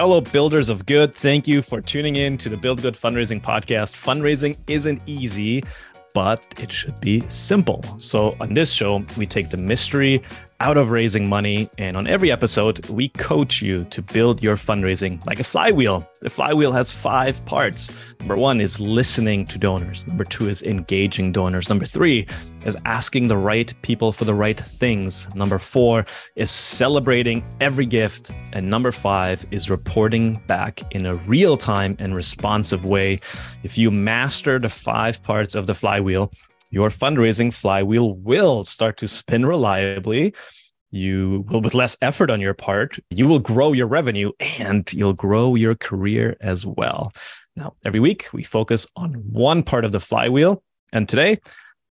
Hello, builders of good. Thank you for tuning in to the Build Good Fundraising Podcast. Fundraising isn't easy, but it should be simple. So, on this show, we take the mystery out of raising money. And on every episode, we coach you to build your fundraising like a flywheel. The flywheel has five parts. Number one is listening to donors. Number two is engaging donors. Number three is asking the right people for the right things. Number four is celebrating every gift. And number five is reporting back in a real time and responsive way. If you master the five parts of the flywheel, your fundraising flywheel will start to spin reliably. You will, with less effort on your part, you will grow your revenue and you'll grow your career as well. Now, every week we focus on one part of the flywheel. And today,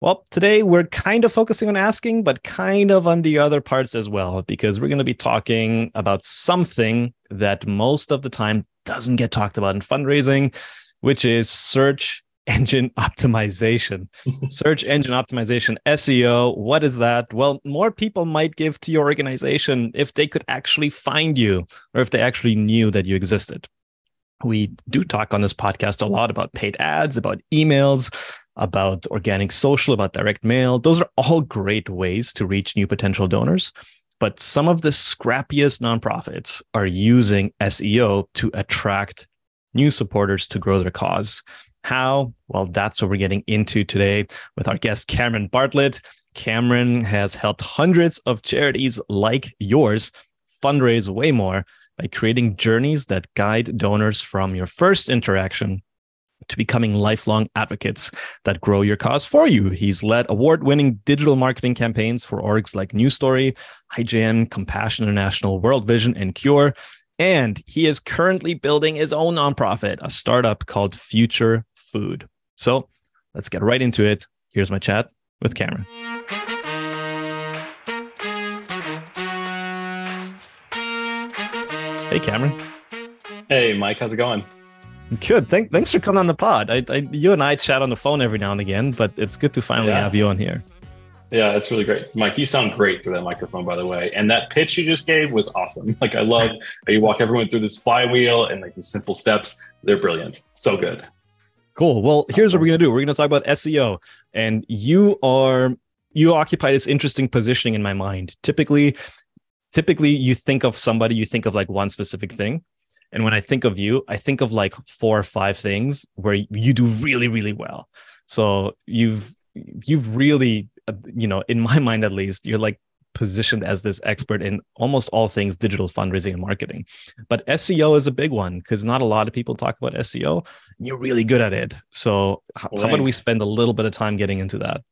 well, today we're kind of focusing on asking, but kind of on the other parts as well, because we're going to be talking about something that most of the time doesn't get talked about in fundraising, which is search engine optimization. Search engine optimization, SEO. What is that? Well, more people might give to your organization if they could actually find you or if they actually knew that you existed. We do talk on this podcast a lot about paid ads, about emails, about organic social, about direct mail. Those are all great ways to reach new potential donors. But some of the scrappiest nonprofits are using SEO to attract new supporters to grow their cause. How? Well, that's what we're getting into today with our guest, Cameron Bartlett. Cameron has helped hundreds of charities like yours fundraise way more by creating journeys that guide donors from your first interaction to becoming lifelong advocates that grow your cause for you. He's led award winning digital marketing campaigns for orgs like New Story, IJM, Compassion International, World Vision, and Cure. And he is currently building his own nonprofit, a startup called Future food. So let's get right into it. Here's my chat with Cameron. Hey, Cameron. Hey, Mike. How's it going? Good. Thank, thanks for coming on the pod. I, I, you and I chat on the phone every now and again, but it's good to finally yeah. have you on here. Yeah, it's really great. Mike, you sound great through that microphone, by the way. And that pitch you just gave was awesome. Like, I love how you walk everyone through this flywheel and like these simple steps. They're brilliant. So good. Cool. Well, here's what we're going to do. We're going to talk about SEO. And you are you occupy this interesting positioning in my mind. Typically, typically you think of somebody, you think of like one specific thing. And when I think of you, I think of like four or five things where you do really, really well. So you've you've really, uh, you know, in my mind at least, you're like positioned as this expert in almost all things digital fundraising and marketing. But SEO is a big one because not a lot of people talk about SEO. You're really good at it. So, how, how about we spend a little bit of time getting into that?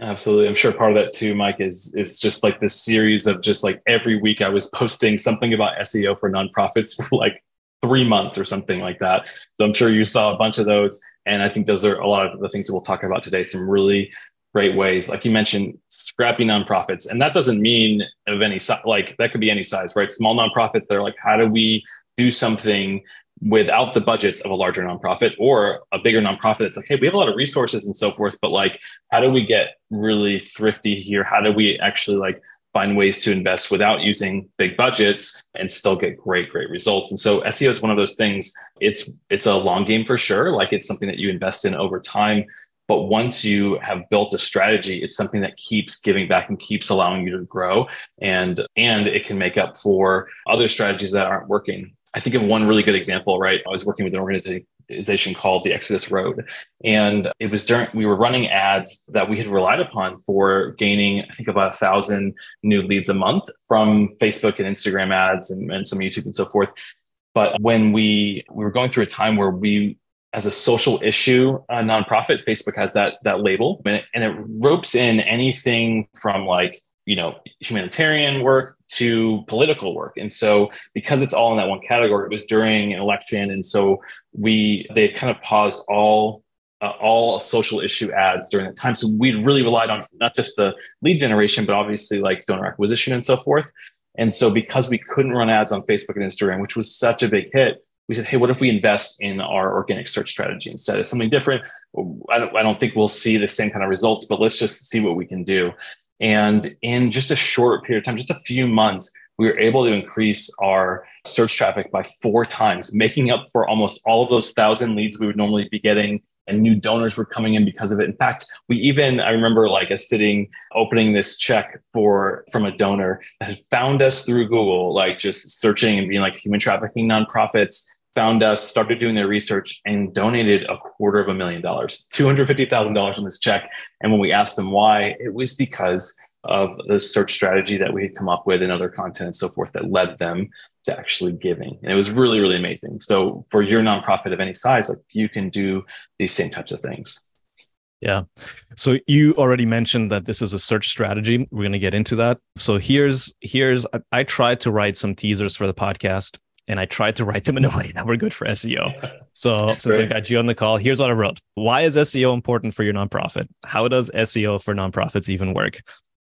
Absolutely. I'm sure part of that too, Mike, is is just like this series of just like every week I was posting something about SEO for nonprofits for like three months or something like that. So I'm sure you saw a bunch of those. And I think those are a lot of the things that we'll talk about today. Some really great ways. Like you mentioned, scrappy nonprofits, and that doesn't mean of any size. Like that could be any size, right? Small nonprofits. They're like, how do we do something without the budgets of a larger nonprofit or a bigger nonprofit? It's like, hey, we have a lot of resources and so forth, but like, how do we get really thrifty here? How do we actually like find ways to invest without using big budgets and still get great great results and so seo is one of those things it's it's a long game for sure like it's something that you invest in over time but once you have built a strategy, it's something that keeps giving back and keeps allowing you to grow. And, and it can make up for other strategies that aren't working. I think of one really good example, right? I was working with an organization called the Exodus Road. And it was during, we were running ads that we had relied upon for gaining, I think, about a thousand new leads a month from Facebook and Instagram ads and, and some YouTube and so forth. But when we, we were going through a time where we as a social issue uh, nonprofit facebook has that that label and it, and it ropes in anything from like you know humanitarian work to political work. And so because it's all in that one category it was during an election and so we they kind of paused all uh, all social issue ads during that time. So we really relied on not just the lead generation but obviously like donor acquisition and so forth. And so because we couldn't run ads on facebook and instagram which was such a big hit we said, hey, what if we invest in our organic search strategy instead? It's something different. I don't, I don't think we'll see the same kind of results, but let's just see what we can do. And in just a short period of time, just a few months, we were able to increase our search traffic by four times, making up for almost all of those thousand leads we would normally be getting. And new donors were coming in because of it. In fact, we even, I remember like us sitting, opening this check for from a donor that had found us through Google, like just searching and being like human trafficking nonprofits, found us, started doing their research, and donated a quarter of a million dollars, $250,000 on this check. And when we asked them why, it was because of the search strategy that we had come up with and other content and so forth that led them to actually giving. And it was really, really amazing. So for your nonprofit of any size, like you can do these same types of things. Yeah. So you already mentioned that this is a search strategy. We're going to get into that. So here's here's I, I tried to write some teasers for the podcast and I tried to write them in a way that were good for SEO. So since I've got you on the call, here's what I wrote. Why is SEO important for your nonprofit? How does SEO for nonprofits even work?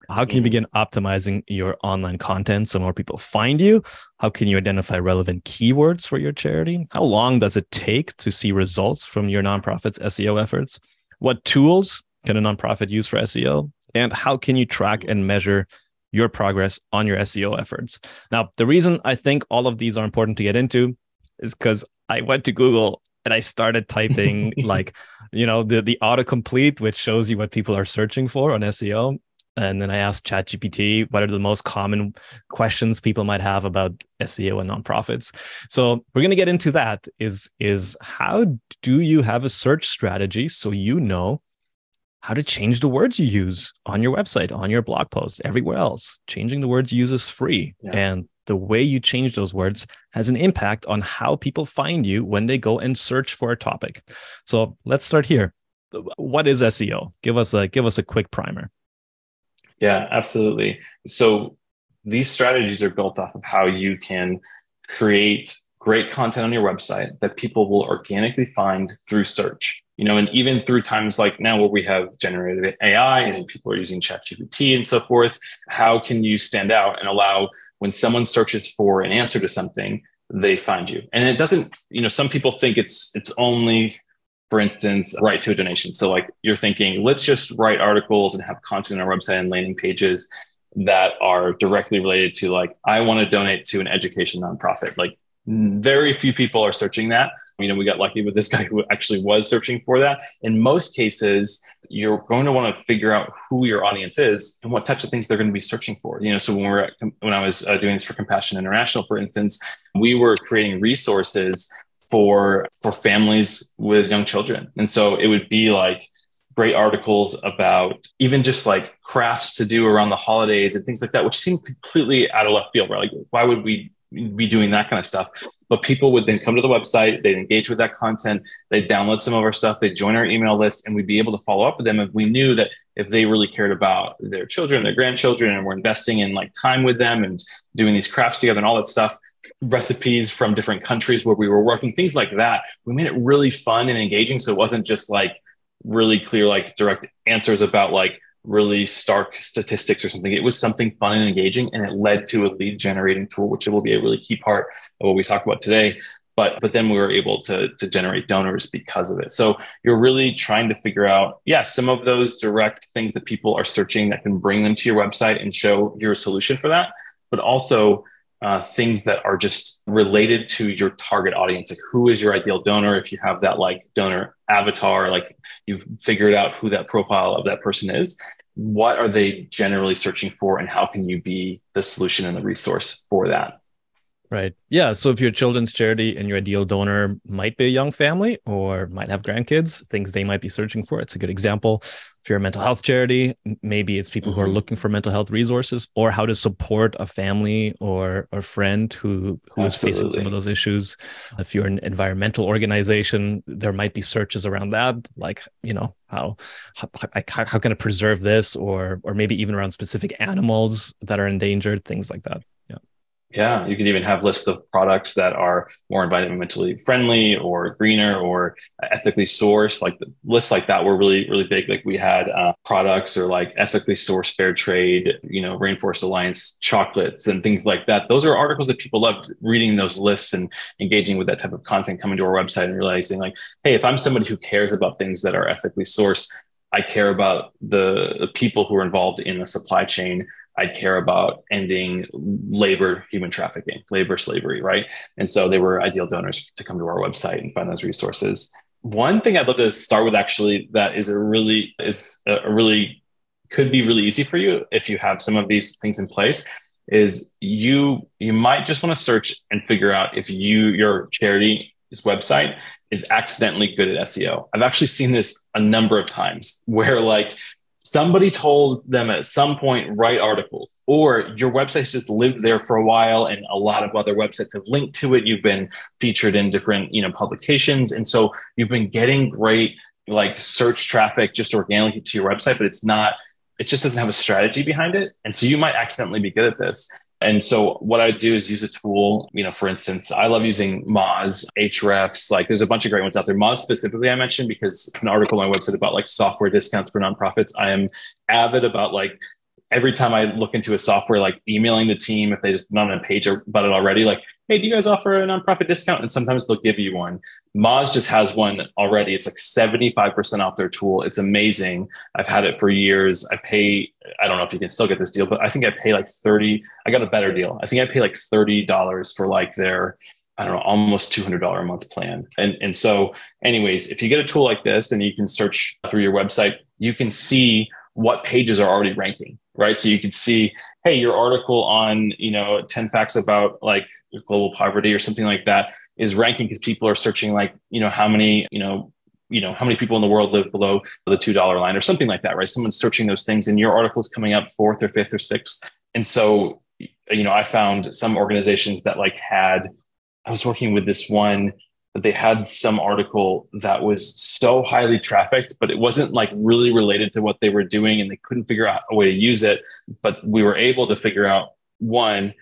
How can you mm-hmm. begin optimizing your online content so more people find you? How can you identify relevant keywords for your charity? How long does it take to see results from your nonprofit's SEO efforts? What tools can a nonprofit use for SEO? And how can you track and measure your progress on your SEO efforts? Now, the reason I think all of these are important to get into is because I went to Google and I started typing like, you know, the the autocomplete, which shows you what people are searching for on SEO and then I asked ChatGPT what are the most common questions people might have about SEO and nonprofits. So we're going to get into that. Is is how do you have a search strategy so you know how to change the words you use on your website, on your blog post, everywhere else? Changing the words you use is free, yeah. and the way you change those words has an impact on how people find you when they go and search for a topic. So let's start here. What is SEO? Give us a give us a quick primer. Yeah, absolutely. So these strategies are built off of how you can create great content on your website that people will organically find through search. You know, and even through times like now where we have generative AI and people are using ChatGPT and so forth, how can you stand out and allow when someone searches for an answer to something, they find you? And it doesn't, you know, some people think it's it's only for instance, write to a donation. So like you're thinking, let's just write articles and have content on our website and landing pages that are directly related to like, I want to donate to an education nonprofit. Like very few people are searching that. You know, we got lucky with this guy who actually was searching for that. In most cases, you're going to want to figure out who your audience is and what types of things they're going to be searching for. You know, so when we are at, when I was uh, doing this for Compassion International, for instance, we were creating resources for for families with young children. And so it would be like great articles about even just like crafts to do around the holidays and things like that, which seemed completely out of left field. Right? Like, why would we be doing that kind of stuff? But people would then come to the website, they'd engage with that content, they'd download some of our stuff, they'd join our email list, and we'd be able to follow up with them if we knew that if they really cared about their children, their grandchildren, and we're investing in like time with them and doing these crafts together and all that stuff, recipes from different countries where we were working, things like that. We made it really fun and engaging. So it wasn't just like really clear, like direct answers about like really stark statistics or something. It was something fun and engaging, and it led to a lead generating tool, which will be a really key part of what we talk about today. But, but then we were able to, to generate donors because of it. So you're really trying to figure out, yeah, some of those direct things that people are searching that can bring them to your website and show your solution for that, but also uh, things that are just related to your target audience. Like who is your ideal donor? If you have that like donor avatar like you've figured out who that profile of that person is what are they generally searching for and how can you be the solution and the resource for that Right. Yeah. So if your children's charity and your ideal donor might be a young family or might have grandkids, things they might be searching for, it's a good example. If you're a mental health charity, maybe it's people mm-hmm. who are mm-hmm. looking for mental health resources or how to support a family or a friend who who is facing some of those issues. If you're an environmental organization, there might be searches around that, like you know how how, how, how can I preserve this, or or maybe even around specific animals that are endangered, things like that. Yeah, you could even have lists of products that are more environmentally friendly or greener or ethically sourced. Like the lists like that were really, really big. Like we had uh, products or like ethically sourced fair trade, you know, Rainforest Alliance chocolates and things like that. Those are articles that people loved reading those lists and engaging with that type of content, coming to our website and realizing like, hey, if I'm somebody who cares about things that are ethically sourced, I care about the people who are involved in the supply chain I care about ending labor, human trafficking, labor slavery, right? And so they were ideal donors to come to our website and find those resources. One thing I'd love to start with actually that is a really is a really could be really easy for you if you have some of these things in place is you you might just want to search and figure out if you your charity's website is accidentally good at SEO. I've actually seen this a number of times where like somebody told them at some point write articles or your website's just lived there for a while and a lot of other websites have linked to it. You've been featured in different you know publications. And so you've been getting great like search traffic just organically to your website but it's not it just doesn't have a strategy behind it. And so you might accidentally be good at this and so what I do is use a tool, you know, for instance, I love using Moz, Ahrefs, like there's a bunch of great ones out there. Moz specifically I mentioned because an article on my website about like software discounts for nonprofits. I am avid about like every time I look into a software, like emailing the team if they just not on a page about it already, like, hey, do you guys offer a nonprofit discount? And sometimes they'll give you one. Moz just has one already. It's like 75% off their tool. It's amazing. I've had it for years. I pay, I don't know if you can still get this deal, but I think I pay like 30. I got a better deal. I think I pay like $30 for like their I don't know, almost $200 a month plan. And, and so, anyways, if you get a tool like this and you can search through your website, you can see what pages are already ranking right? So you could see, hey, your article on, you know, 10 facts about like global poverty or something like that is ranking because people are searching like, you know, how many, you know, you know, how many people in the world live below the $2 line or something like that, right? Someone's searching those things and your article is coming up fourth or fifth or sixth. And so, you know, I found some organizations that like had, I was working with this one that they had some article that was so highly trafficked, but it wasn't like really related to what they were doing and they couldn't figure out a way to use it. But we were able to figure out one,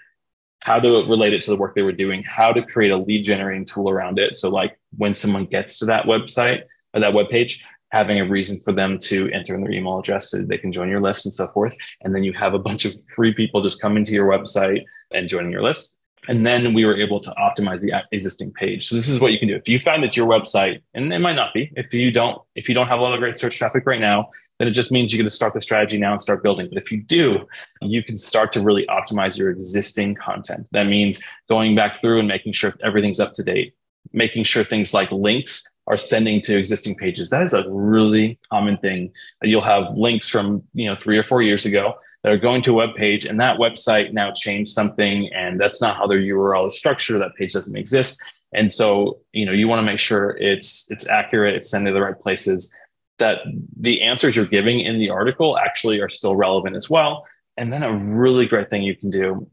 how to relate it to the work they were doing, how to create a lead generating tool around it. So like when someone gets to that website or that web page, having a reason for them to enter in their email address so they can join your list and so forth. And then you have a bunch of free people just coming to your website and joining your list. And then we were able to optimize the existing page. So this is what you can do. If you find that your website, and it might not be, if you don't, if you don't have a lot of great search traffic right now, then it just means you're going to start the strategy now and start building. But if you do, you can start to really optimize your existing content. That means going back through and making sure everything's up to date, making sure things like links are sending to existing pages. That is a really common thing. You'll have links from, you know, three or four years ago that are going to a web page and that website now changed something and that's not how their URL is structured. That page doesn't exist. And so, you know, you want to make sure it's it's accurate, it's sending to the right places, that the answers you're giving in the article actually are still relevant as well. And then a really great thing you can do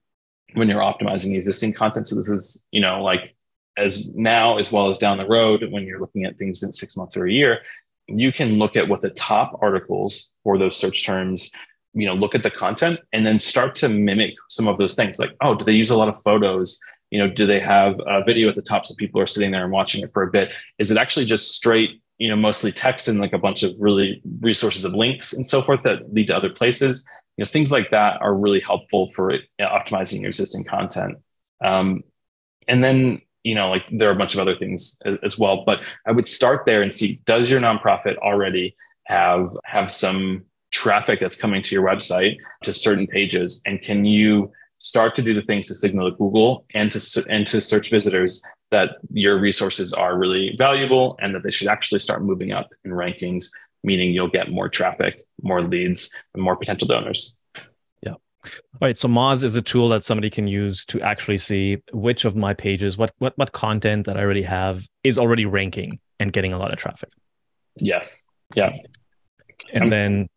when you're optimizing existing content. So this is, you know, like as now as well as down the road when you're looking at things in six months or a year you can look at what the top articles for those search terms you know look at the content and then start to mimic some of those things. Like oh do they use a lot of photos? You know do they have a video at the top so people are sitting there and watching it for a bit? Is it actually just straight you know mostly text and like a bunch of really resources of links and so forth that lead to other places? You know things like that are really helpful for you know, optimizing your existing content. Um, and then you know, like there are a bunch of other things as well. But I would start there and see does your nonprofit already have have some traffic that's coming to your website to certain pages, and can you start to do the things to signal to Google and to and to search visitors that your resources are really valuable and that they should actually start moving up in rankings, meaning you'll get more traffic, more leads, and more potential donors. Yeah. All right. So Moz is a tool that somebody can use to actually see which of my pages, what what what content that I already have is already ranking and getting a lot of traffic. Yes. Yeah. And um, then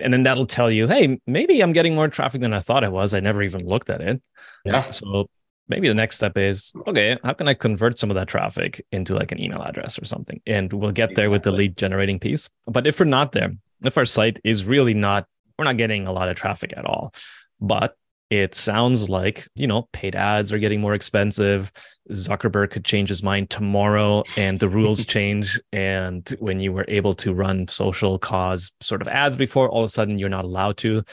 and then that'll tell you, hey, maybe I'm getting more traffic than I thought I was. I never even looked at it. Yeah. So maybe the next step is okay, how can I convert some of that traffic into like an email address or something? And we'll get there with the lead generating piece. But if we're not there, if our site is really not, we're not getting a lot of traffic at all, but it sounds like you know paid ads are getting more expensive. Zuckerberg could change his mind tomorrow and the rules change. And when you were able to run social cause sort of ads before all of a sudden you're not allowed to.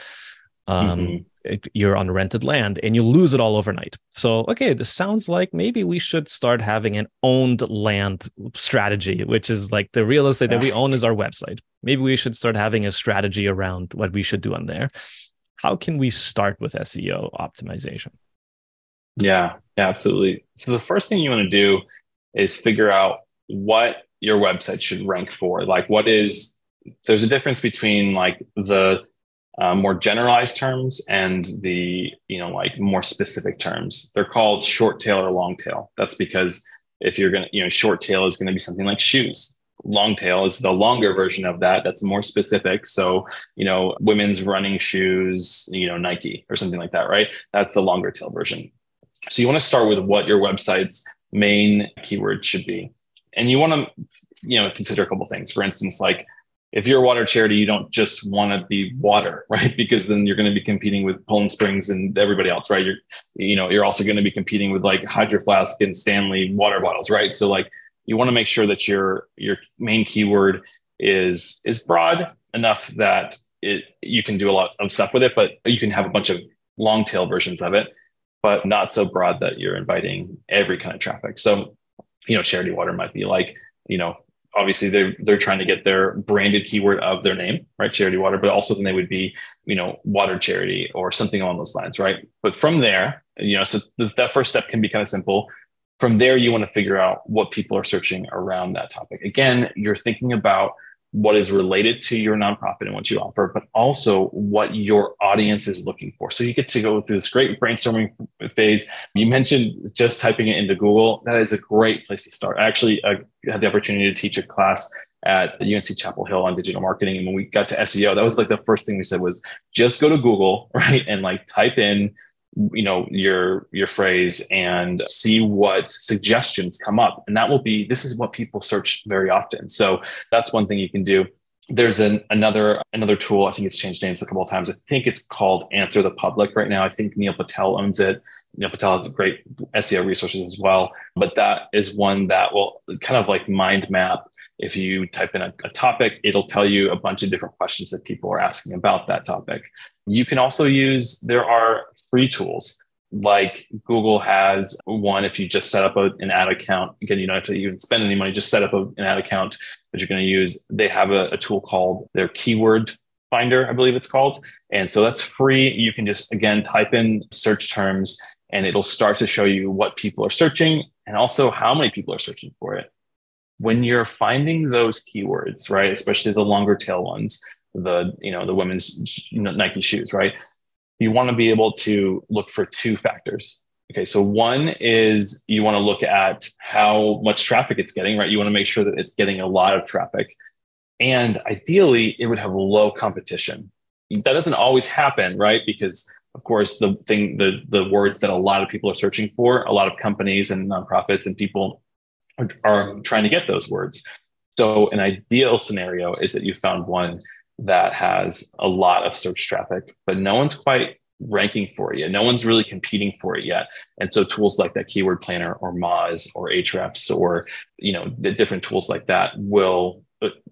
Um, mm-hmm. it, you're on rented land and you lose it all overnight. So okay this sounds like maybe we should start having an owned land strategy which is like the real estate that we own is our website. Maybe we should start having a strategy around what we should do on there how can we start with SEO optimization? Yeah, yeah, absolutely. So the first thing you want to do is figure out what your website should rank for. Like, what is there's a difference between like the uh, more generalized terms and the you know like more specific terms. They're called short tail or long tail. That's because if you're gonna you know short tail is going to be something like shoes. Long tail is the longer version of that. That's more specific. So you know women's running shoes, you know Nike or something like that, right? That's the longer tail version. So you want to start with what your website's main keyword should be, and you want to you know consider a couple things. For instance, like if you're a water charity, you don't just want to be water, right? Because then you're going to be competing with Poland Springs and everybody else, right? You're, you know, you're also going to be competing with like Hydro Flask and Stanley water bottles, right? So like you want to make sure that your your main keyword is is broad enough that it you can do a lot of stuff with it, but you can have a bunch of long tail versions of it, but not so broad that you're inviting every kind of traffic. So, you know, charity water might be like, you know, obviously they're they're trying to get their branded keyword of their name, right? Charity water, but also then they would be, you know, water charity or something along those lines, right? But from there, you know, so that first step can be kind of simple. From there, you want to figure out what people are searching around that topic. Again, you're thinking about what is related to your nonprofit and what you offer, but also what your audience is looking for. So you get to go through this great brainstorming phase. You mentioned just typing it into Google. That is a great place to start. I actually uh, had the opportunity to teach a class at UNC Chapel Hill on digital marketing. And when we got to SEO, that was like the first thing we said was just go to Google, right? And like type in you know your your phrase and see what suggestions come up. And that will be this is what people search very often. So that's one thing you can do there's an, another another tool i think it's changed names a couple of times. I think it's called answer the public right now. I think neil patel owns it. Neil patel has great seo resources as well but that is one that will kind of like mind map. If you type in a, a topic it'll tell you a bunch of different questions that people are asking about that topic. You can also use, there are free tools. Like Google has one. If you just set up a, an ad account, again, you don't have to even spend any money, just set up a, an ad account that you're going to use. They have a, a tool called their keyword finder, I believe it's called. And so that's free. You can just, again, type in search terms and it'll start to show you what people are searching and also how many people are searching for it. When you're finding those keywords, right, especially the longer tail ones, the you know the women's Nike shoes, right? You want to be able to look for two factors. Okay, so one is you want to look at how much traffic it's getting, right? You want to make sure that it's getting a lot of traffic. And ideally, it would have low competition. That doesn't always happen, right? Because of course, the thing, the the words that a lot of people are searching for, a lot of companies and nonprofits and people are, are trying to get those words. So, an ideal scenario is that you found one that has a lot of search traffic, but no one's quite ranking for you. No one's really competing for it yet. And so tools like that keyword planner or Moz or Ahrefs or, you know, the different tools like that will,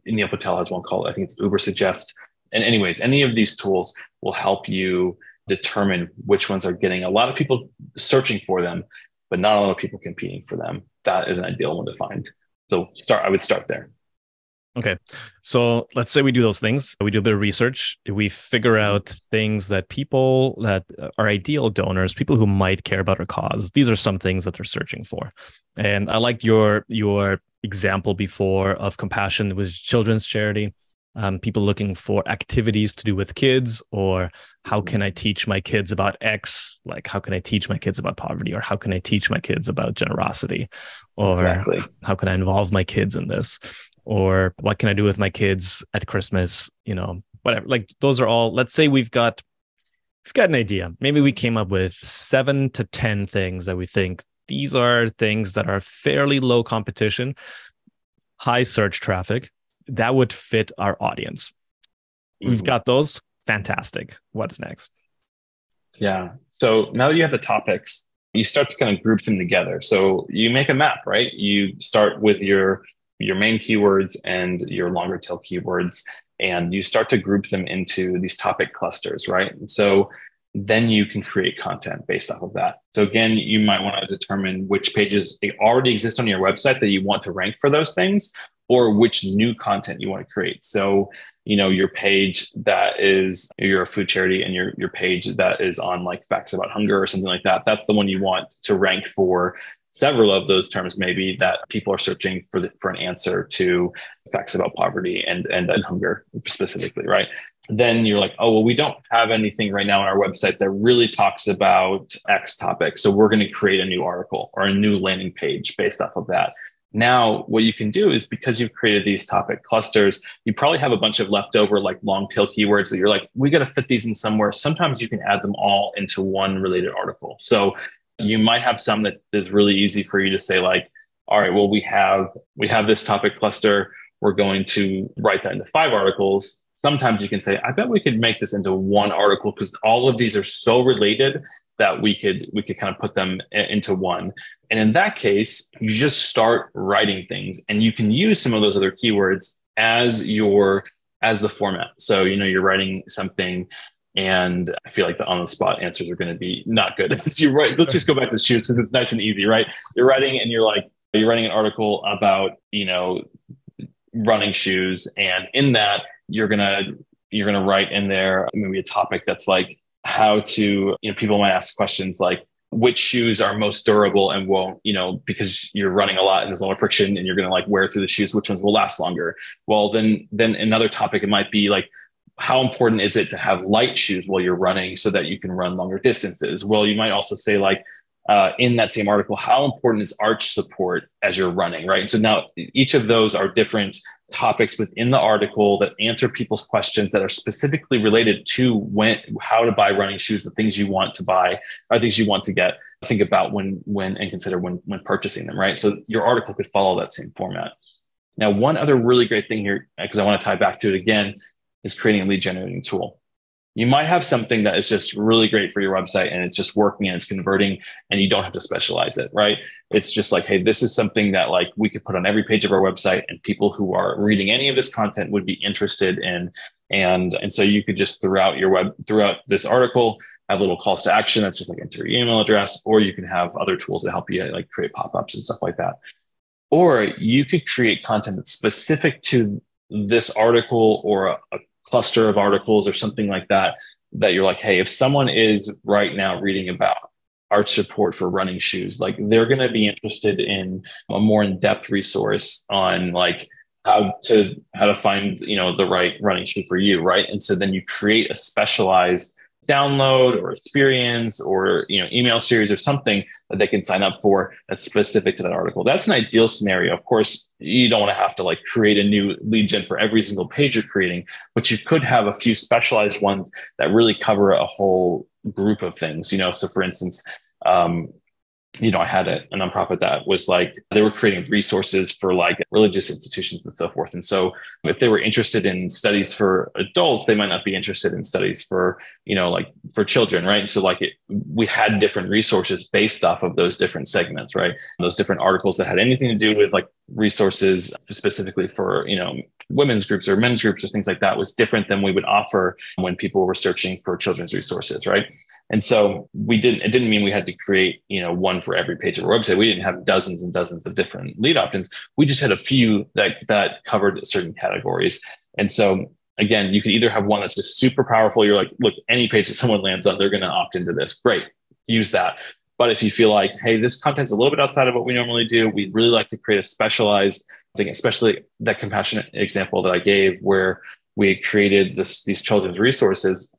Neil Patel has one called, I think it's Uber Suggest. And anyways, any of these tools will help you determine which ones are getting a lot of people searching for them, but not a lot of people competing for them. That is an ideal one to find. So start, I would start there. Okay. So let's say we do those things. We do a bit of research. We figure mm-hmm. out things that people that are ideal donors, people who might care about our cause. These are some things that they're searching for. And I like your your example before of compassion with children's charity. Um, people looking for activities to do with kids, or how can I teach my kids about X? Like, how can I teach my kids about poverty, or how can I teach my kids about generosity, or exactly. how can I involve my kids in this? Or what can I do with my kids at Christmas? You know, whatever. Like those are all. Let's say we've got we've got an idea. Maybe we came up with seven to ten things that we think these are things that are fairly low competition, high search traffic that would fit our audience. Mm-hmm. We've got those. Fantastic. What's next? Yeah. So now that you have the topics, you start to kind of group them together. So you make a map, right? You start with your your main keywords and your longer tail keywords, and you start to group them into these topic clusters, right? And so then you can create content based off of that. So again, you might want to determine which pages already exist on your website that you want to rank for those things, or which new content you want to create. So, you know, your page that is you're a food charity and your your page that is on like facts about hunger or something like that. That's the one you want to rank for several of those terms maybe that people are searching for the, for an answer to facts about poverty and, and and hunger specifically right then you're like oh well we don't have anything right now on our website that really talks about x topic so we're going to create a new article or a new landing page based off of that now, what you can do is because you've created these topic clusters, you probably have a bunch of leftover like long tail keywords that you're like, we got to fit these in somewhere. Sometimes you can add them all into one related article. So you might have some that is really easy for you to say like, all right, well, we have we have this topic cluster. We're going to write that into five articles sometimes you can say, I bet we could make this into one article because all of these are so related that we could we could kind of put them into one. And in that case, you just start writing things and you can use some of those other keywords as your as the format. So, you know, you're writing something and I feel like the on the spot answers are going to be not good. you right. Let's just go back to shoes because it's nice and easy, right? You're writing and you're like, you're writing an article about, you know, running shoes. And in that, you're gonna you're gonna write in there maybe a topic that's like how to you know people might ask questions like which shoes are most durable and won't you know because you're running a lot and there's a lot of friction and you're going to like wear through the shoes which ones will last longer well then then another topic it might be like how important is it to have light shoes while you're running so that you can run longer distances well you might also say like uh, in that same article, how important is arch support as you're running, right? And so now each of those are different topics within the article that answer people's questions that are specifically related to when, how to buy running shoes, the things you want to buy, or things you want to get. Think about when, when, and consider when, when purchasing them, right? So your article could follow that same format. Now, one other really great thing here, because I want to tie back to it again, is creating a lead generating tool. You might have something that is just really great for your website and it's just working and it's converting and you don't have to specialize it right? It's just like hey this is something that like we could put on every page of our website and people who are reading any of this content would be interested in. And and so you could just throughout your web throughout this article have little calls to action. That's just like enter your email address or you can have other tools that help you like create pop-ups and stuff like that. Or you could create content that's specific to this article or a, a cluster of articles or something like that that you're like hey if someone is right now reading about arch support for running shoes like they're going to be interested in a more in-depth resource on like how to how to find you know the right running shoe for you right? And so then you create a specialized download or experience or you know email series or something that they can sign up for that's specific to that article. That's an ideal scenario. Of course you don't want to have to like create a new lead gen for every single page you're creating but you could have a few specialized ones that really cover a whole group of things you know? So for instance um, you know, I had a, a, nonprofit that was like they were creating resources for like religious institutions and so forth. And so if they were interested in studies for adults, they might not be interested in studies for, you know, like for children, right? And so like it, we had different resources based off of those different segments, right? Those different articles that had anything to do with like resources specifically for, you know, women's groups or men's groups or things like that was different than we would offer when people were searching for children's resources, right? And so we didn't, it didn't mean we had to create, you know, one for every page of our website. We didn't have dozens and dozens of different lead opt-ins. We just had a few that, that covered certain categories. And so again, you could either have one that's just super powerful. You're like, look, any page that someone lands on, they're going to opt into this. Great. Use that. But if you feel like, hey, this content's a little bit outside of what we normally do, we'd really like to create a specialized thing, especially that compassionate example that I gave where we created this, these children's resources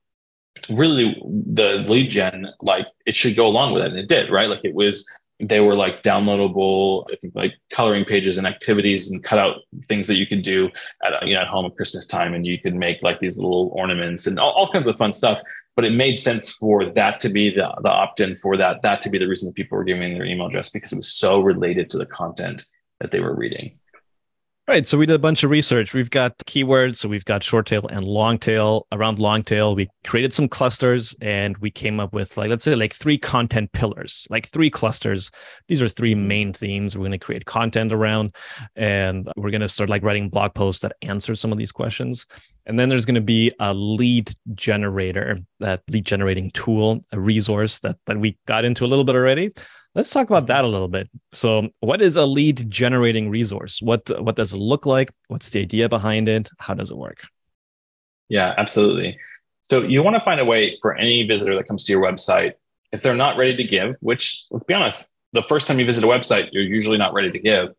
really the lead gen like it should go along with it and it did right? Like it was they were like downloadable i think like coloring pages and activities and cut out things that you could do at you know at home at christmas time and you could make like these little ornaments and all, all kinds of fun stuff. But it made sense for that to be the, the opt-in for that that to be the reason that people were giving their email address because it was so related to the content that they were reading Right. So we did a bunch of research. We've got keywords. So we've got short tail and long tail. Around long tail, we created some clusters and we came up with like, let's say like three content pillars, like three clusters. These are three main themes we're going to create content around. And we're going to start like writing blog posts that answer some of these questions. And then there's going to be a lead generator, that lead generating tool, a resource that, that we got into a little bit already. Let's talk about mm-hmm. that a little bit. So, what is a lead generating resource? What what does it look like? What's the idea behind it? How does it work? Yeah, absolutely. So, you want to find a way for any visitor that comes to your website, if they're not ready to give, which let's be honest, the first time you visit a website, you're usually not ready to give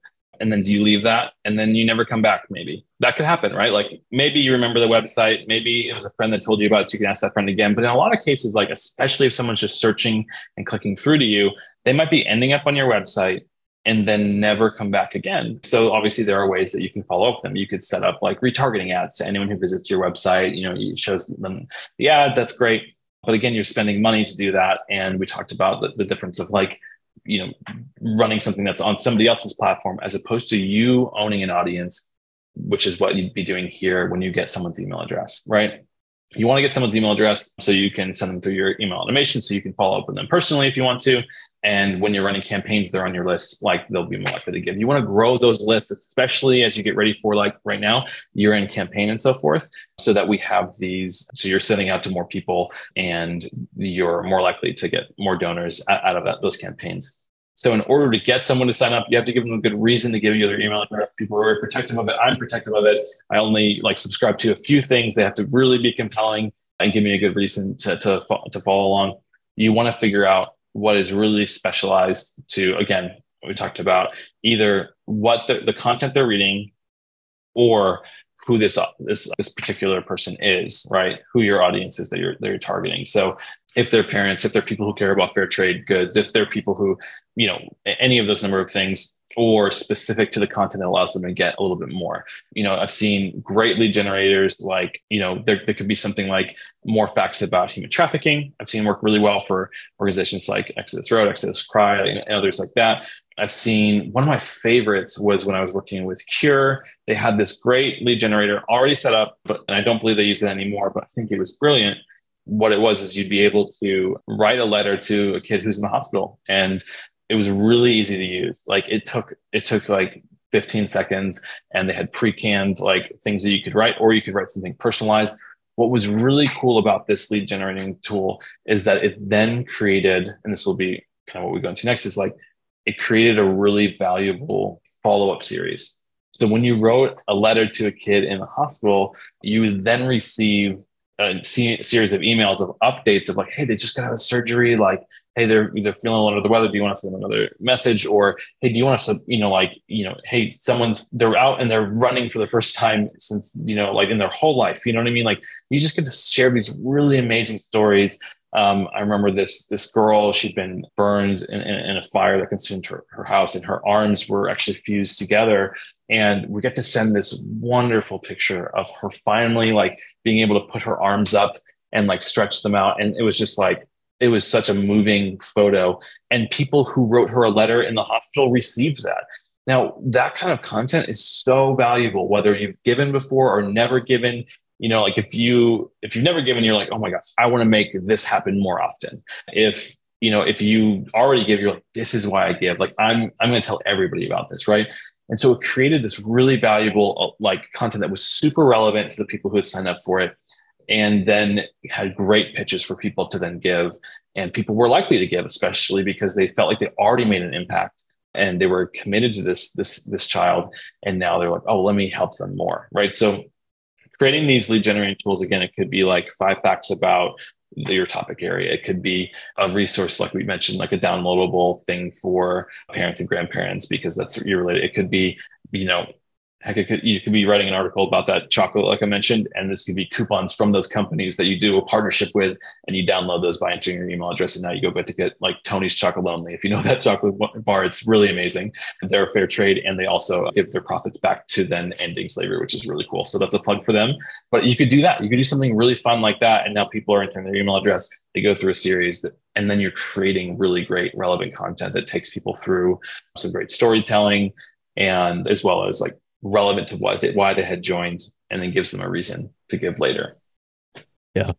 and then do you leave that? And then you never come back maybe. That could happen right? Like maybe you remember the website. Maybe it was a friend that told you about it so you can ask that friend again. But in a lot of cases like especially if someone's just searching and clicking through to you they might be ending up on your website and then never come back again. So obviously there are ways that you can follow up with them. You could set up like retargeting ads to anyone who visits your website. You know shows them the ads. That's great. But again you're spending money to do that. And we talked about the, the difference of like you know running something that's on somebody else's platform as opposed to you owning an audience which is what you'd be doing here when you get someone's email address right you want to get someone's email address so you can send them through your email automation so you can follow up with them personally if you want to. And when you're running campaigns they're on your list like they'll be more likely to give. You want to grow those lists especially as you get ready for like right now year end campaign and so forth so that we have these so you're sending out to more people and you're more likely to get more donors out of that, those campaigns so in order to get someone to sign up, you have to give them a good reason to give you their email address. People are very protective of it. I'm protective of it. I only like subscribe to a few things. They have to really be compelling and give me a good reason to, to, to follow along. You want to figure out what is really specialized to, again, we talked about either what the, the content they're reading or who this this this particular person is, right? Who your audience is that you're that you're targeting. So if they're parents, if they're people who care about fair trade goods, if they're people who, you know, any of those number of things, or specific to the content that allows them to get a little bit more. You know, I've seen great lead generators like, you know, there, there could be something like more facts about human trafficking. I've seen work really well for organizations like Exodus Road, Exodus Cry, and others like that. I've seen one of my favorites was when I was working with Cure. They had this great lead generator already set up, but and I don't believe they use it anymore, but I think it was brilliant what it was is you'd be able to write a letter to a kid who's in the hospital. And it was really easy to use. Like it took it took like 15 seconds and they had pre-canned like things that you could write or you could write something personalized. What was really cool about this lead generating tool is that it then created and this will be kind of what we go into next is like it created a really valuable follow-up series. So when you wrote a letter to a kid in the hospital you then receive a series of emails of updates of like, hey, they just got out of surgery. Like, hey, they're they're feeling a little under the weather. Do you want to send them another message? Or hey, do you want to, you know, like, you know, hey, someone's they're out and they're running for the first time since you know, like in their whole life. You know what I mean? Like, you just get to share these really amazing stories. Um, I remember this this girl. She'd been burned in, in, in a fire that consumed her, her house, and her arms were actually fused together. And we get to send this wonderful picture of her finally like being able to put her arms up and like stretch them out. And it was just like it was such a moving photo. And people who wrote her a letter in the hospital received that. Now that kind of content is so valuable whether you've given before or never given you know like if you if you've never given you're like oh my gosh i want to make this happen more often. If you know if you already give you're like this is why i give. Like i'm i'm going to tell everybody about this right? And so it created this really valuable uh, like content that was super relevant to the people who had signed up for it and then had great pitches for people to then give. And people were likely to give especially because they felt like they already made an impact and they were committed to this this this child. And now they're like oh let me help them more right? So creating these lead generating tools again it could be like five facts about your topic area. It could be a resource, like we mentioned, like a downloadable thing for parents and grandparents, because that's you're related. It could be, you know, heck, it could, you could be writing an article about that chocolate, like I mentioned, and this could be coupons from those companies that you do a partnership with, and you download those by entering your email address, and now you go get to get like Tony's Chocolonely. If you know that chocolate bar, it's really amazing. They're a fair trade, and they also give their profits back to then ending slavery, which is really cool. So that's a plug for them. But you could do that. You could do something really fun like that, and now people are entering their email address. They go through a series that and then you're creating really great relevant content that takes people through some great storytelling and as well as like relevant to what they, why they had joined and then gives them a reason to give later. Yeah.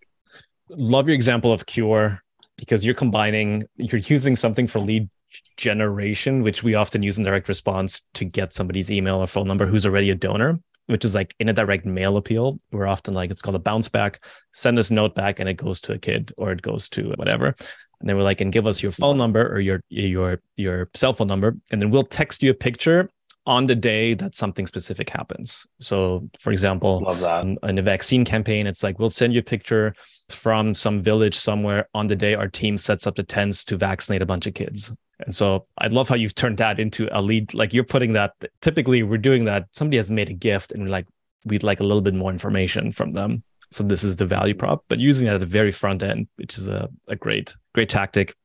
Love your example of Cure because you're combining, you're using something for lead generation, which we often use in direct response to get somebody's email or phone number who's already a donor, which is like in a direct mail appeal. We're often like, it's called a bounce back, send us note back, and it goes to a kid or it goes to whatever. And then we're like, and give us your phone number or your your your cell phone number, and then we'll text you a picture on the day that something specific happens. So, for example, um, in a vaccine campaign, it's like we'll send you a picture from some village somewhere on the day our team sets up the tents to vaccinate a bunch of kids. And so I love how you've turned that into a lead. Like you're putting that, typically we're doing that. Somebody has made a gift and like, we'd like a little bit more information from them. So this is the value prop, but using it at the very front end, which is a, a great, great tactic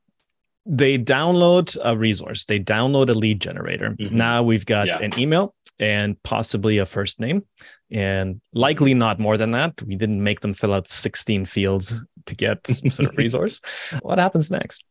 they download a resource they download a lead generator. Mm-hmm. now we've got yeah. an email and possibly a first name and likely not more than that. We didn't make them fill out 16 fields to get some sort of resource. What happens next?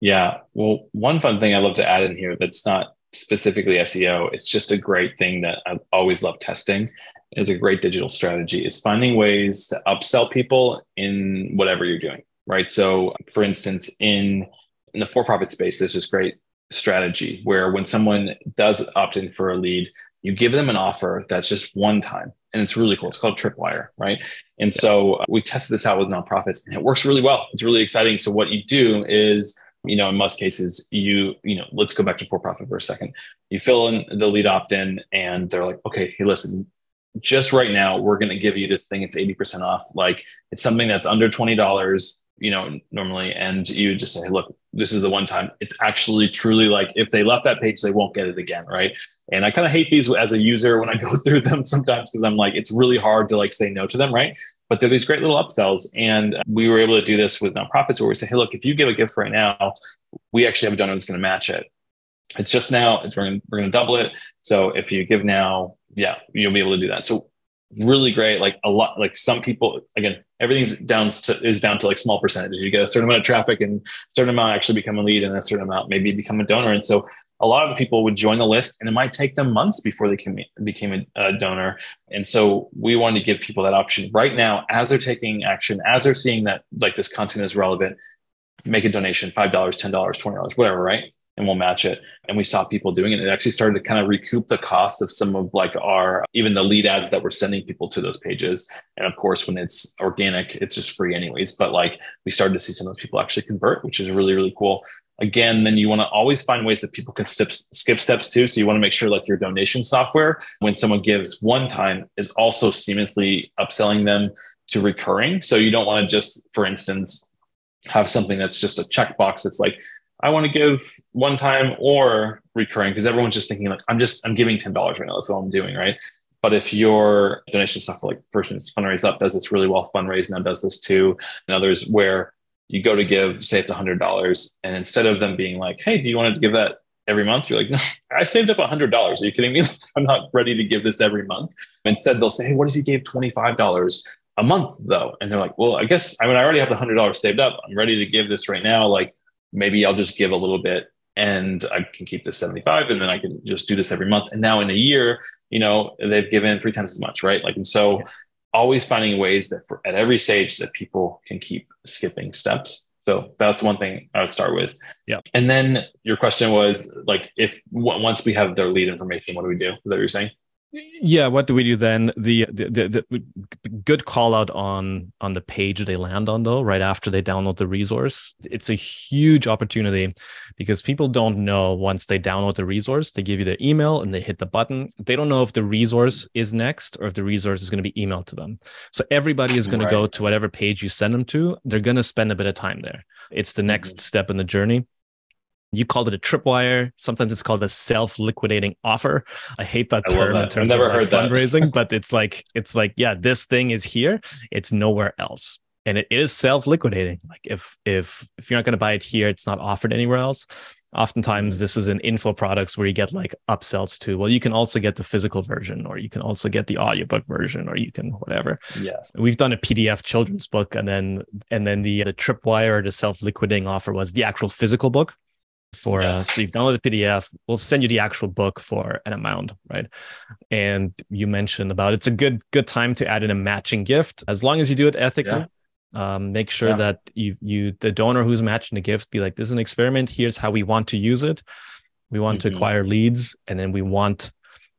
Yeah well one fun thing i love to add in here that's not specifically seo it's just a great thing that i always love testing is a great digital strategy is finding ways to upsell people in whatever you're doing right? So, for instance, in in the for-profit space, there's this great strategy where when someone does opt in for a lead, you give them an offer that's just one time, and it's really cool. It's called Tripwire, right? And yeah. so uh, we tested this out with nonprofits, and it works really well. It's really exciting. So what you do is you know in most cases you you know let's go back to for profit for a second you fill in the lead opt in and they're like okay hey listen just right now we're going to give you this thing it's 80% off like it's something that's under $20 you know, normally, and you just say, look, this is the one time. It's actually truly like if they left that page, they won't get it again, right? And I kind of hate these as a user when I go through them sometimes because I'm like, it's really hard to like say no to them, right? But they're these great little upsells. And we were able to do this with nonprofits where we say, hey, look, if you give a gift right now, we actually have a donor that's going to match it. It's just now, it's we're going we're to double it. So if you give now, yeah, you'll be able to do that. So really great. Like a lot, like some people, again, everything's down to is down to like small percentages. You get a certain amount of traffic and certain amount actually become a lead and a certain amount maybe become a donor. And so a lot of people would join the list and it might take them months before they can, became a, a donor. And so we wanted to give people that option right now as they're taking action, as they're seeing that like this content is relevant, make a donation, $5, $10, $20, whatever, right? And we'll match it. And we saw people doing it. It actually started to kind of recoup the cost of some of like our even the lead ads that we're sending people to those pages. And of course, when it's organic, it's just free anyways. But like we started to see some of those people actually convert, which is really, really cool. Again, then you want to always find ways that people can skip, skip steps too. So you want to make sure like your donation software, when someone gives one time, is also seamlessly upselling them to recurring. So you don't want to just, for instance, have something that's just a checkbox It's like I want to give one time or recurring because everyone's just thinking like I'm just I'm giving ten dollars right now. That's all I'm doing, right? But if your donation stuff like First Minutes Fundraise Up does this really well, Funraise now does this too, and others where you go to give, say it's hundred dollars, and instead of them being like, "Hey, do you want to give that every month?" You're like, "No, I saved up hundred dollars. Are you kidding me? I'm not ready to give this every month." Instead, they'll say, "Hey, what if you gave twenty five dollars a month though?" And they're like, "Well, I guess I mean I already have the hundred dollars saved up. I'm ready to give this right now. Like, maybe I'll just give a little bit and I can keep this 75 and then I can just do this every month. And now in a year, you know, they've given three times as much, right? Like, and so always finding ways that for, at every stage that people can keep skipping steps. So that's one thing I would start with. Yeah. And then your question was like, if w- once we have their lead information, what do we do? Is that what you're saying? Yeah what do we do then? The, the the, the, good call out on on the page they land on though right after they download the resource. It's a huge opportunity because people don't know once they download the resource they give you the email and they hit the button. They don't know if the resource is next or if the resource is going to be emailed to them. So everybody is going right. to go to whatever page you send them to. They're going to spend a bit of time there. It's the next mm-hmm. step in the journey you called it a tripwire. Sometimes it's called a self-liquidating offer. I hate that I term that. in terms I've never of heard like fundraising, but it's like it's like yeah, this thing is here. It's nowhere else, and it is self-liquidating. Like if if if you're not going to buy it here, it's not offered anywhere else. Oftentimes, mm-hmm. this is an info products where you get like upsells to. Well, you can also get the physical version, or you can also get the audiobook version, or you can whatever. Yes, we've done a PDF children's book, and then and then the the tripwire or the self-liquidating offer was the actual physical book for yes. us. So you download the PDF. We'll send you the actual book for an amount, right? And you mentioned about it's a good good time to add in a matching gift as long as you do it ethically. Yeah. Um, make sure yeah. that you you the donor who's matching the gift be like, this is an experiment. Here's how we want to use it. We want mm-hmm. to acquire leads, and then we want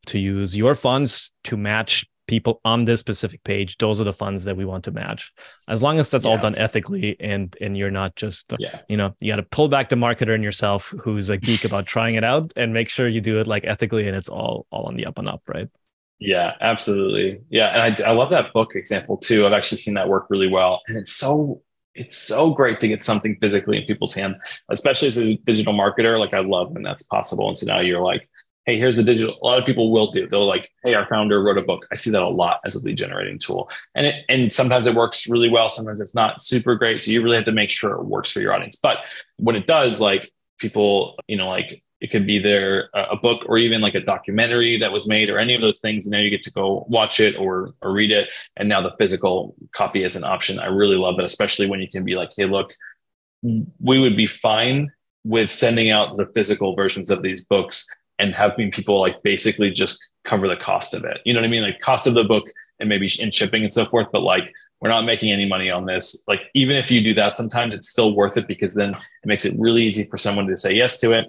to use your funds to match people on this specific page those are the funds that we want to match. As long as that's yeah. all done ethically and and you're not just uh, yeah. you know you got to pull back the marketer in yourself who's a geek about trying it out and make sure you do it like ethically and it's all all on the up and up right? Yeah absolutely. Yeah and i, I love that book example too. I've actually seen that work really well. And it's so it's so great to get something physically in people's hands especially as a digital marketer. Like i love when that's possible. And so now you're like hey, here's a digital. A lot of people will do. They'll like, hey, our founder wrote a book. I see that a lot as a lead generating tool, and it, and sometimes it works really well. Sometimes it's not super great. So you really have to make sure it works for your audience. But when it does, like people, you know, like it could be there uh, a book or even like a documentary that was made or any of those things and now you get to go watch it or or read it and now the physical copy is an option i really love it especially when you can be like hey look we would be fine with sending out the physical versions of these books and having people like basically just cover the cost of it. You know what I mean? Like cost of the book and maybe in shipping and so forth. But like we're not making any money on this. Like even if you do that, sometimes it's still worth it because then it makes it really easy for someone to say yes to it.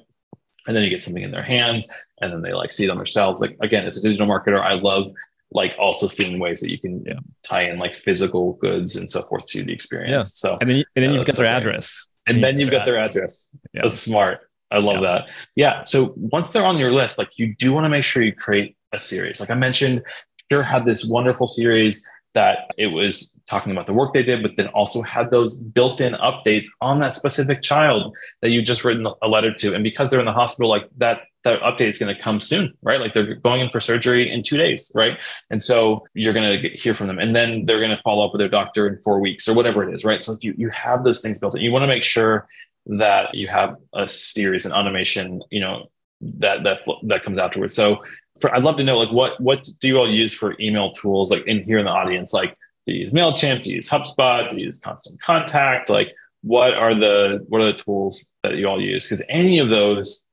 And then you get something in their hands and then they like see it on themselves. Like again, as a digital marketer, I love like also seeing ways that you can yeah. tie in like physical goods and so forth to the experience. Yeah. So and then and then you've got their address. And, and then you've got their address. Yeah. That's smart. I love yeah. that. Yeah. So once they're on your list, like you do want to make sure you create a series. Like I mentioned, Cure had this wonderful series that it was talking about the work they did, but then also had those built-in updates on that specific child that you just written a letter to. And because they're in the hospital, like that, that update is going to come soon, right? Like they're going in for surgery in two days, right? And so you're going to hear from them, and then they're going to follow up with their doctor in four weeks or whatever it is, right? So you you have those things built in. You want to make sure that you have a series and automation, you know, that that that comes afterwards. So for, I'd love to know like what what do you all use for email tools like in here in the audience? Like do you use MailChimp, do you use HubSpot, do you use Constant Contact? Like what are the what are the tools that you all use? Because any of those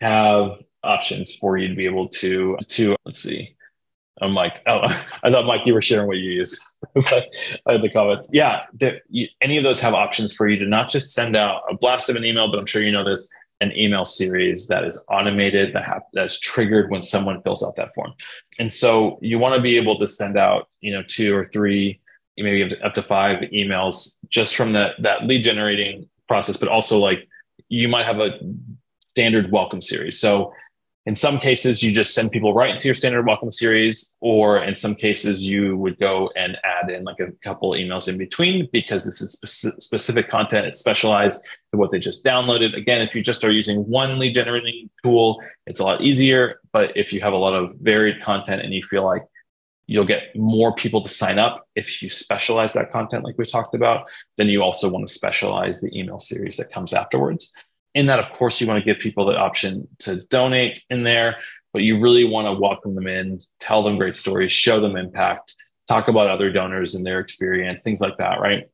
have options for you to be able to to let's see I'm like, oh, I thought Mike, you were sharing what you use. but I had the comments. Yeah, you, any of those have options for you to not just send out a blast of an email, but I'm sure you know this, an email series that is automated that have, that's triggered when someone fills out that form. And so you want to be able to send out, you know, two or three, maybe up to five emails just from that that lead generating process, but also like you might have a standard welcome series. So in some cases, you just send people right into your standard welcome series, or in some cases, you would go and add in like a couple emails in between because this is spe- specific content. It's specialized to what they just downloaded. Again, if you just are using one lead generating tool, it's a lot easier. But if you have a lot of varied content and you feel like you'll get more people to sign up if you specialize that content, like we talked about, then you also want to specialize the email series that comes afterwards in that, of course, you want to give people the option to donate in there, but you really want to welcome them in, tell them great stories, show them impact, talk about other donors and their experience, things like that, right?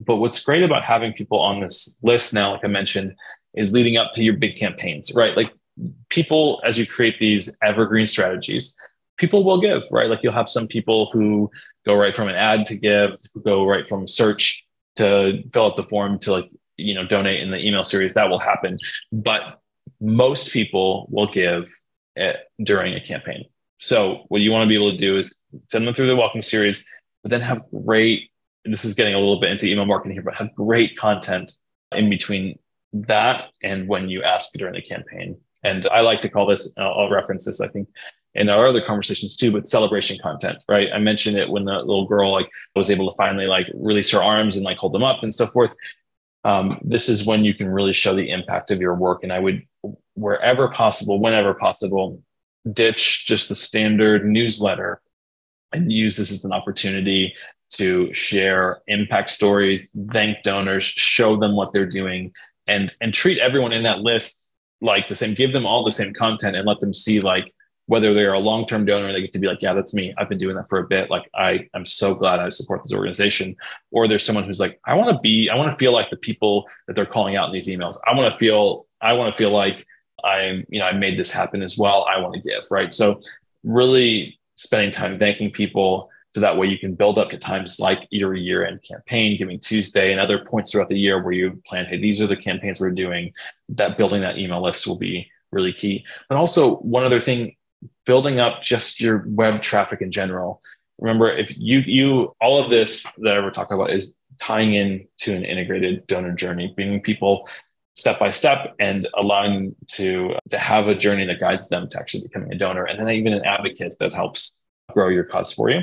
But what's great about having people on this list now, like I mentioned, is leading up to your big campaigns, right? Like people, as you create these evergreen strategies, people will give, right? Like you'll have some people who go right from an ad to give, go right from search to fill out the form to like you know donate in the email series that will happen. But most people will give during a campaign. So what you want to be able to do is send them through the welcome series but then have great this is getting a little bit into email marketing here but have great content in between that and when you ask during the campaign. And i like to call this i'll reference this i think in our other conversations too, but celebration content, right? I mentioned it when the little girl like was able to finally like release her arms and like hold them up and so forth um, this is when you can really show the impact of your work. And I would, wherever possible, whenever possible, ditch just the standard newsletter and use this as an opportunity to share impact stories, thank donors, show them what they're doing, and and treat everyone in that list like the same. Give them all the same content and let them see like whether they're a long-term donor, and they get to be like, yeah, that's me. I've been doing that for a bit. Like I, I'm so glad I support this organization. Or there's someone who's like, I want to be, I want to feel like the people that they're calling out in these emails. I want to feel, I want to feel like I'm, you know, I made this happen as well. I want to give, right? So really spending time thanking people, So that way you can build up to times like your year end campaign, Giving Tuesday, and other points throughout the year where you plan, hey, these are the campaigns we're doing. That building that email list will be really key. And also, one other thing, building up just your web traffic in general. Remember, if you you all of this that we're talking about is tying in to an integrated donor journey, bringing people step by step and allowing to to have a journey that guides them to actually becoming a donor, and then even an advocate that helps grow your cause for you.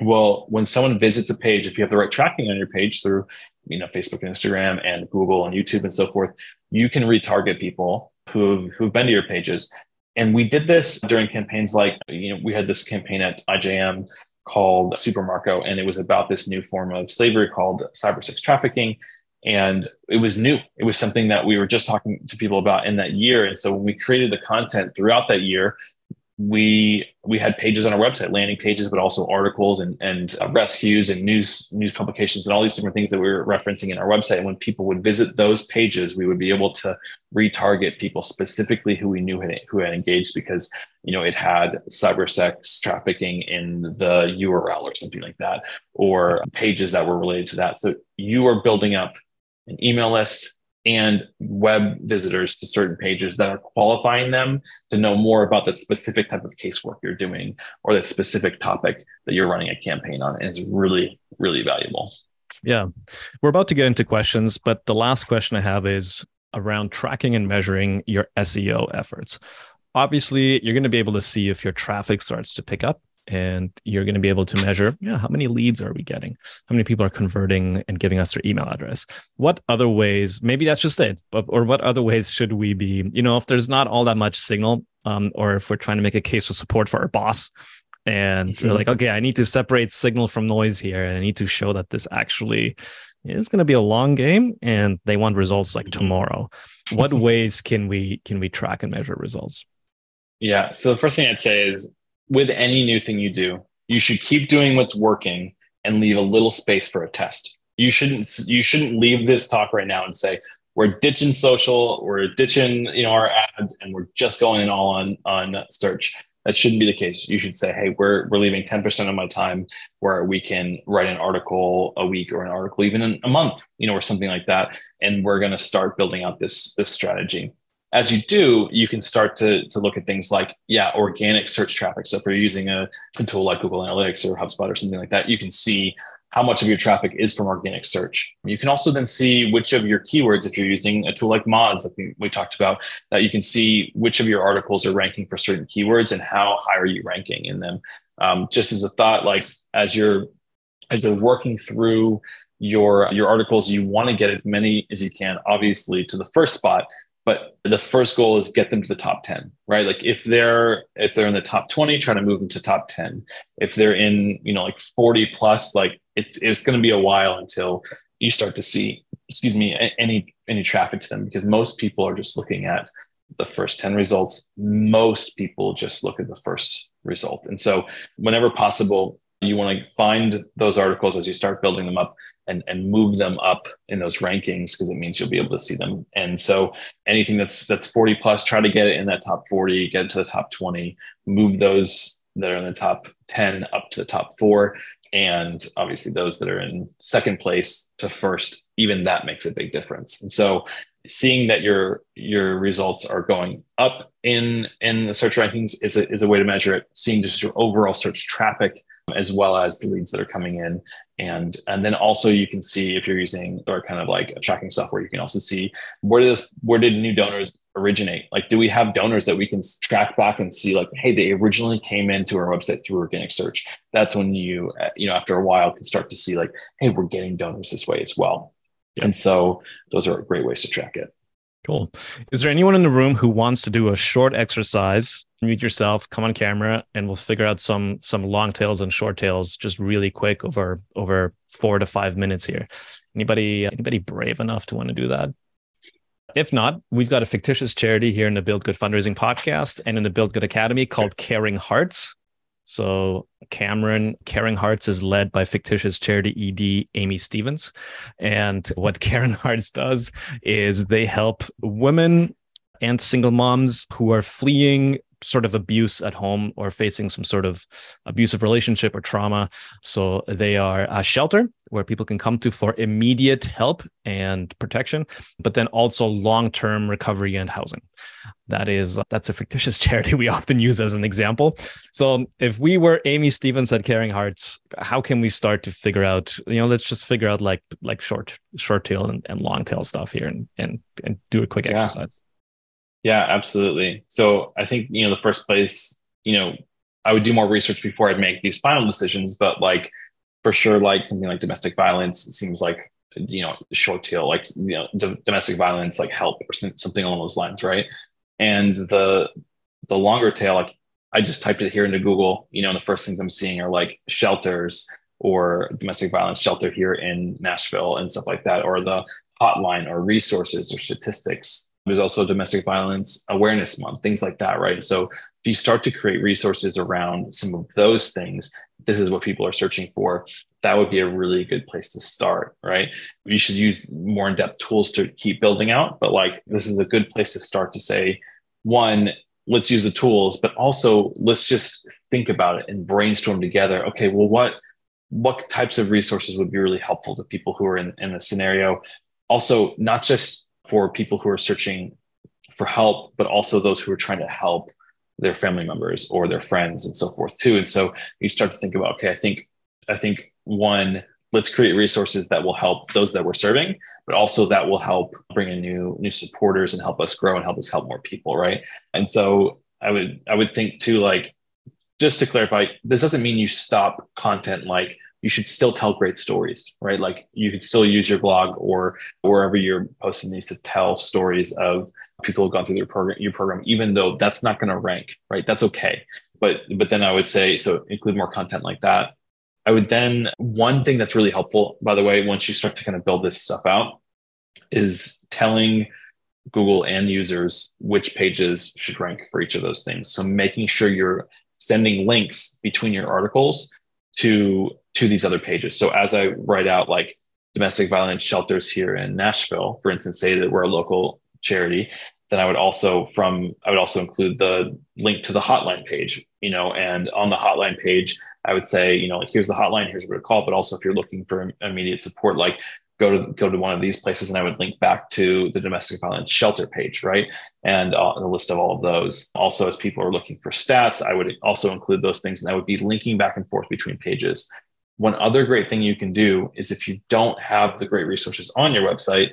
Well, when someone visits a page, if you have the right tracking on your page through you know Facebook and Instagram and Google and YouTube and so forth, you can retarget people who've who've been to your pages and we did this during campaigns like, you know, we had this campaign at IJM called Super Marco, and it was about this new form of slavery called cyber sex trafficking. And it was new. It was something that we were just talking to people about in that year. And so when we created the content throughout that year, we we had pages on our website, landing pages, but also articles and and uh, rescues and news news publications and all these different things that we were referencing in our website. And when people would visit those pages, we would be able to retarget people specifically who we knew had who had engaged because you know it had cyber sex trafficking in the URL or something like that, or pages that were related to that. So you are building up an email list and web visitors to certain pages that are qualifying them to know more about the specific type of casework you're doing or that specific topic that you're running a campaign on. It's really, really valuable. Yeah. We're about to get into questions, but the last question I have is around tracking and measuring your SEO efforts. Obviously, you're going to be able to see if your traffic starts to pick up and you're going to be able to measure yeah how many leads are we getting? How many people are converting and giving us their email address? What other ways maybe that's just it but, or what other ways should we be you know if there's not all that much signal um, or if we're trying to make a case for support for our boss and mm-hmm. we're like okay i need to separate signal from noise here and i need to show that this actually is going to be a long game and they want results like tomorrow. What ways can we can we track and measure results? Yeah so the first thing i'd say is with any new thing you do, you should keep doing what's working and leave a little space for a test. You shouldn't you shouldn't leave this talk right now and say we're ditching social, we're ditching you know our ads, and we're just going all on on search. That shouldn't be the case. You should say, hey, we're we're leaving 10% of my time where we can write an article a week or an article even in a month, you know, or something like that. And we're going to start building out this this strategy as you do, you can start to, to look at things like, yeah, organic search traffic. So if you're using a, a tool like Google Analytics or HubSpot or something like that, you can see how much of your traffic is from organic search. You can also then see which of your keywords, if you're using a tool like Moz that we, talked about, that you can see which of your articles are ranking for certain keywords and how high are you ranking in them. Um, just as a thought, like as you're as you're working through your your articles, you want to get as many as you can, obviously, to the first spot but the first goal is get them to the top 10 right? Like if they're if they're in the top 20 try to move them to top 10 if they're in you know like 40 plus like it's it's going to be a while until you start to see excuse me any any traffic to them because most people are just looking at the first 10 results. Most people just look at the first result. And so whenever possible you want to find those articles as you start building them up and and move them up in those rankings because it means you'll be able to see them. And so anything that's that's 40 plus, try to get it in that top 40, get to the top 20, move those that are in the top 10 up to the top four. And obviously those that are in second place to first, even that makes a big difference. And so seeing that your your results are going up in in the search rankings is a, is a way to measure it. Seeing just your overall search traffic as well as the leads that are coming in. And and then also you can see if you're using or kind of like a tracking software you can also see where does where did new donors originate? Like do we have donors that we can track back and see like hey they originally came into our website through organic search? That's when you uh, you know after a while can start to see like hey we're getting donors this way as well. And so those are great ways to track it Cool. Is there anyone in the room who wants to do a short exercise? Mute yourself, come on camera, and we'll figure out some some long tails and short tails just really quick over over four to five minutes here. Anybody anybody brave enough to want to do that? If not, we've got a fictitious charity here in the Build Good Fundraising podcast and in the Build Good Academy called Caring Hearts. So Cameron Caring Hearts is led by fictitious charity ED Amy Stevens. And what Caring Hearts does is they help women and single moms who are fleeing sort of abuse at home or facing some sort of abusive relationship or trauma. So they are a shelter where people can come to for immediate help and protection, but then also long-term recovery and housing. That is that's a fictitious charity we often use as an example. So if we were Amy Stevens at Caring Hearts, how can we start to figure out, you know, let's just figure out like like short short tail and, and long tail stuff here and and and do a quick yeah. exercise. Yeah, absolutely. So I think, you know, the first place, you know, I would do more research before I'd make these final decisions, but like for sure, like something like domestic violence, seems like, you know, short tail, like, you know, d- domestic violence, like help or something along those lines. Right. And the, the longer tail, like I just typed it here into Google, you know, and the first things I'm seeing are like shelters or domestic violence shelter here in Nashville and stuff like that, or the hotline or resources or statistics there's also domestic violence awareness month, things like that, right? So if you start to create resources around some of those things, this is what people are searching for. That would be a really good place to start, right? You should use more in depth tools to keep building out, but like this is a good place to start to say, one, let's use the tools, but also let's just think about it and brainstorm together. Okay, well, what what types of resources would be really helpful to people who are in, in the scenario? Also, not just for people who are searching for help, but also those who are trying to help their family members or their friends and so forth too. And so you start to think about, okay, I think, I think one, let's create resources that will help those that we're serving, but also that will help bring in new, new supporters and help us grow and help us help more people. Right. And so I would, I would think too, like, just to clarify, this doesn't mean you stop content like you should still tell great stories, right? Like you could still use your blog or wherever you're posting these to tell stories of people who've gone through their program, your program, even though that's not going to rank, right? That's okay. But but then I would say so include more content like that. I would then one thing that's really helpful, by the way, once you start to kind of build this stuff out, is telling Google and users which pages should rank for each of those things. So making sure you're sending links between your articles to to these other pages. So as I write out like domestic violence shelters here in Nashville, for instance, say that we're a local charity, then I would also from I would also include the link to the hotline page, you know, and on the hotline page, I would say, you know, like, here's the hotline, here's where to call. But also if you're looking for immediate support, like go to go to one of these places and I would link back to the domestic violence shelter page, right? And uh, the list of all of those. Also, as people are looking for stats, I would also include those things and I would be linking back and forth between pages. One other great thing you can do is if you don't have the great resources on your website,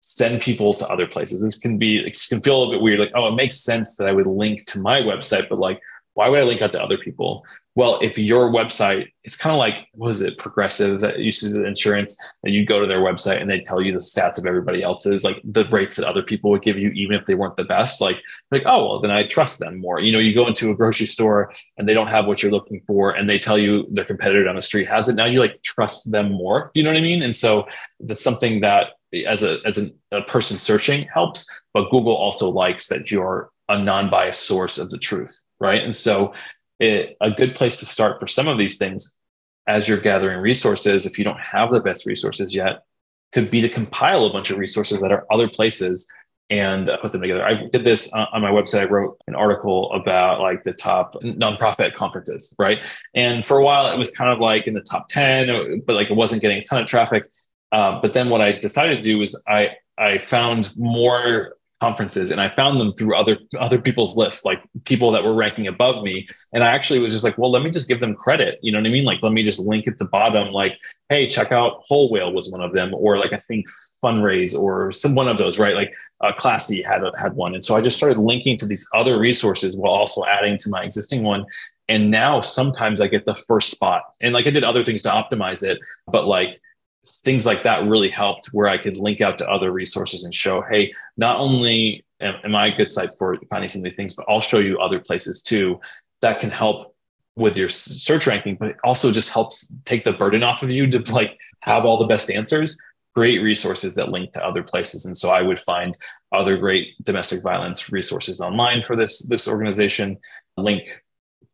send people to other places. This can be, it can feel a little bit weird. Like, oh, it makes sense that I would link to my website, but like, why would I link out to other people? Well, if your website, it's kind of like, what is it, progressive that uses insurance, and you go to their website and they tell you the stats of everybody else's, like the rates that other people would give you, even if they weren't the best. Like, like, oh, well, then I trust them more. You know, you go into a grocery store and they don't have what you're looking for, and they tell you their competitor down the street has it. Now you like trust them more. You know what I mean? And so that's something that as a as a, a person searching helps, but Google also likes that you're a non-biased source of the truth, right? And so it, a good place to start for some of these things as you're gathering resources, if you don't have the best resources yet, could be to compile a bunch of resources that are other places and uh, put them together. I did this uh, on my website. I wrote an article about like the top nonprofit conferences, right? And for a while, it was kind of like in the top 10, but like it wasn't getting a ton of traffic. Uh, but then what I decided to do was I I found more conferences and I found them through other other people's lists, like people that were ranking above me. And I actually was just like, well, let me just give them credit. You know what I mean? Like, let me just link at the bottom, like, hey, check out Whole Whale was one of them, or like I think Fundraise or some one of those, right? Like uh, Classy had a, had one, and so I just started linking to these other resources while also adding to my existing one. And now sometimes I get the first spot, and like I did other things to optimize it, but like things like that really helped where I could link out to other resources and show, hey, not only am, am I a good site for finding some of these things, but I'll show you other places too that can help with your search ranking, but it also just helps take the burden off of you to like have all the best answers. Great resources that link to other places. And so I would find other great domestic violence resources online for this, this organization, link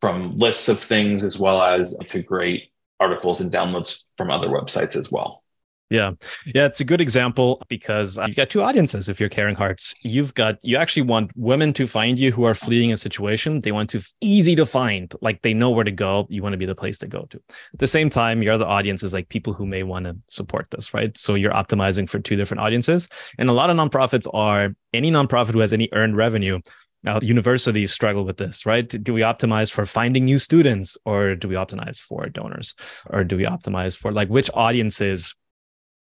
from lists of things as well as to great articles and downloads from other websites as well. Yeah. Yeah. It's a good example because uh, you've got two audiences if you're caring hearts. You've got, you actually want women to find you who are fleeing a situation. They want to easy to find, like they know where to go. You want to be the place to go to. At the same time, your other audience is like people who may want to support this, right? So you're optimizing for two different audiences. And a lot of nonprofits are any nonprofit who has any earned revenue now, universities struggle with this, right? Do we optimize for finding new students or do we optimize for donors or do we optimize for like which audiences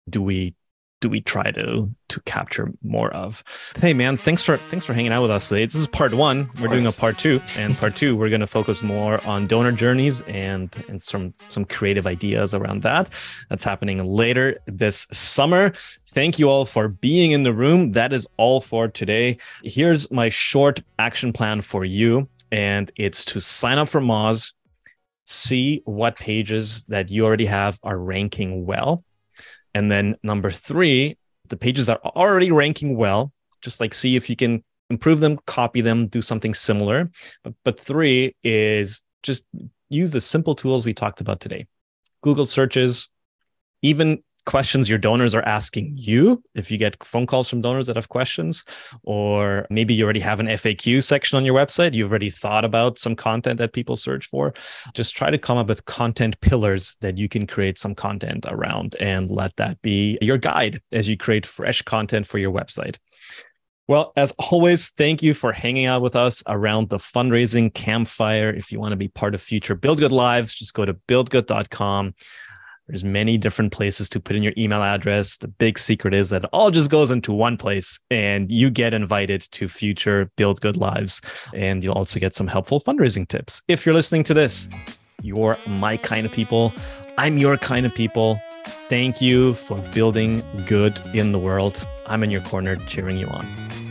do we do we try to to capture more of? Hey man thanks for thanks for hanging out with us today. This is part one. We're doing a part two. And part two we're going to focus more on donor journeys and and some some creative ideas around that. That's happening later this summer. Thank you all for being in the room. That is all for today. Here's my short action plan for you and it's to sign up for moz see what pages that you already have are ranking well and then number three, the pages are already ranking well, just like see if you can improve them, copy them, do something similar. But, but three is just use the simple tools we talked about today. Google searches, even questions your donors are asking you if you get phone calls from donors that have questions or maybe you already have an faq section on your website you've already thought about some content that people search for just try to come up with content pillars that you can create some content around and let that be your guide as you create fresh content for your website well, as always, thank you for hanging out with us around the fundraising campfire. If you want to be part of future Build Good Lives, just go to buildgood.com. There's many different places to put in your email address. The big secret is that it all just goes into one place and you get invited to future Build Good Lives. And you'll also get some helpful fundraising tips. If you're listening to this, you're my kind of people. I'm your kind of people. Thank you for building good in the world. I'm in your corner cheering you on.